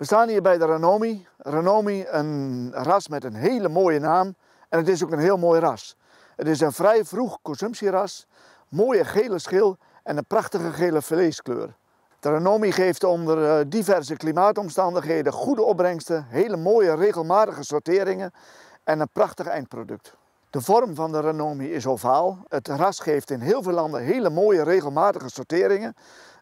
We staan hier bij de Renomi. Renomi, een ras met een hele mooie naam. En het is ook een heel mooi ras. Het is een vrij vroeg consumptieras. Mooie gele schil en een prachtige gele vleeskleur. De Renomi geeft onder eh, diverse klimaatomstandigheden goede opbrengsten, hele mooie regelmatige sorteringen en een prachtig eindproduct. De vorm van de Renomi is ovaal. Het ras geeft in heel veel landen hele mooie regelmatige sorteringen.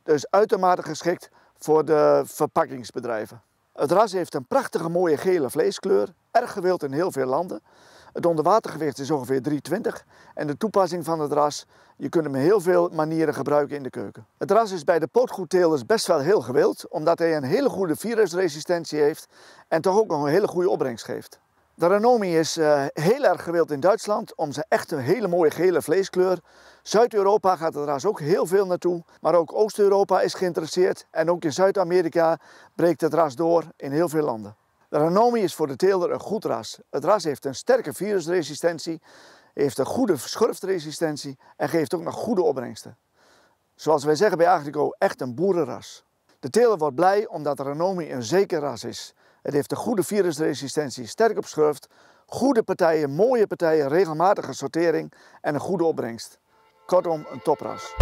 Dus uitermate geschikt voor de verpakkingsbedrijven. Het ras heeft een prachtige mooie gele vleeskleur, erg gewild in heel veel landen. Het onderwatergewicht is ongeveer 320 en de toepassing van het ras, je kunt hem heel veel manieren gebruiken in de keuken. Het ras is bij de pootgoedtelers best wel heel gewild, omdat hij een hele goede virusresistentie heeft en toch ook nog een hele goede opbrengst geeft. De Renomi is uh, heel erg gewild in Duitsland om zijn echt een hele mooie gele vleeskleur. Zuid-Europa gaat het ras ook heel veel naartoe, maar ook Oost-Europa is geïnteresseerd en ook in Zuid-Amerika breekt het ras door in heel veel landen. De Renomi is voor de teelder een goed ras. Het ras heeft een sterke virusresistentie, heeft een goede schurftresistentie en geeft ook nog goede opbrengsten. Zoals wij zeggen bij Agrico, echt een boerenras. De teler wordt blij omdat de Renomi een zeker ras is. Het heeft een goede virusresistentie, sterk op schurft, goede partijen, mooie partijen, regelmatige sortering en een goede opbrengst. Kortom, een topras.